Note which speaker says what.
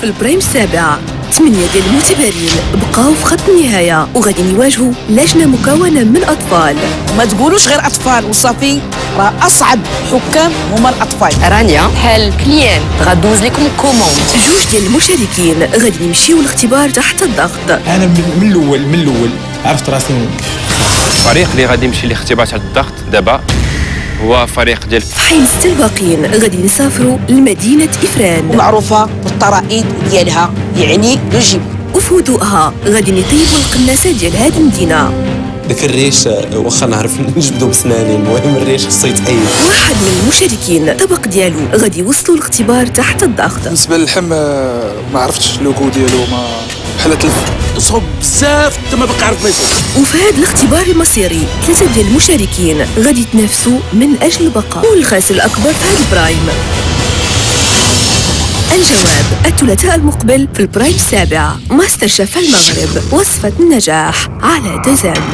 Speaker 1: في ال prime السابعة. ثمانية ديال المعتبرين بقاو في خط النهاية وغادي يواجهوا لجنة مكونة من أطفال.
Speaker 2: ما تقولوش غير أطفال وصافي راه أصعب حكام هما الأطفال.
Speaker 3: رانيا. بحال clients؟ غدوز لكم commande.
Speaker 1: جوج ديال المشاركين غادي يمشيو الاختبار تحت الضغط.
Speaker 4: أنا من الأول من الأول عرفت راسي.
Speaker 5: الفريق اللي غادي يمشي لاختبار تحت الضغط دابا هو فريق ديال
Speaker 1: ست الباقيين غادي يسافروا لمدينة إفران.
Speaker 2: معروفة بالطرائد ديالها يعني le gibier
Speaker 1: وفي هدوءها غادي يطيبوا القناصة ديال هاد المدينة.
Speaker 6: داك الريش واخا نعرف نجبدو بسناني المهم الريش خصو يتحيد
Speaker 1: واحد من المشاركين الطبق ديالو غادي يوصلوا الاختبار تحت الضغط.
Speaker 7: بالنسبة للحم آه، ما عرفتش le goût ديالو ما بحال تلف
Speaker 8: صعب بزاف حتى ما بقى عرف ما يصوب
Speaker 1: وفي هذا الاختبار المصيري ثلاثة ديال المشاركين غادي يتنافسوا من أجل البقاء. والخاسر الأكبر في هذا ال prime. الجواب الثلاثاء المقبل في ال prime السابع MasterChef المغرب وصفة النجاح على دوزام